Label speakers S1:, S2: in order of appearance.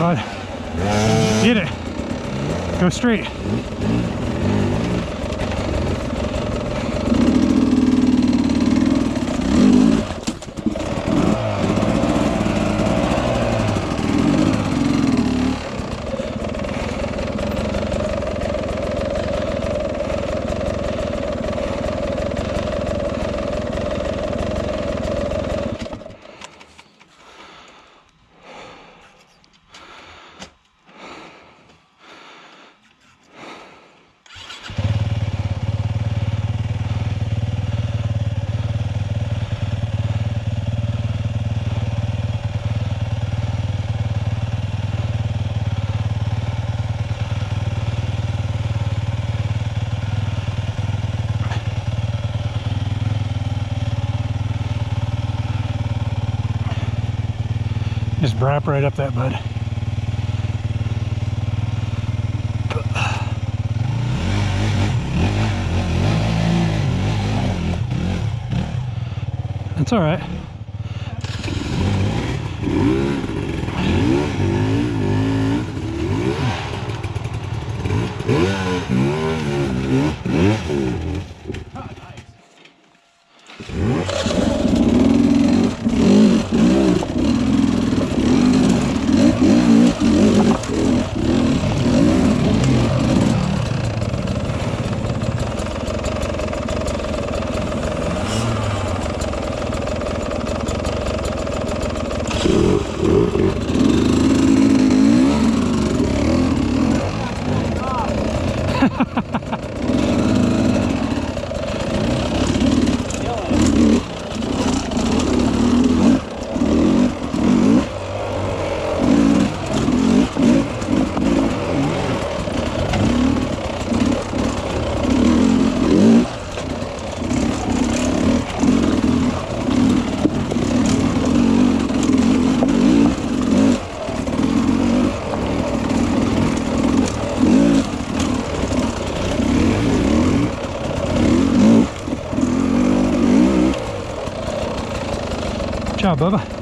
S1: Bud. Get it. Go straight. Just brap right up that bud. That's all right. Good job, Bubba.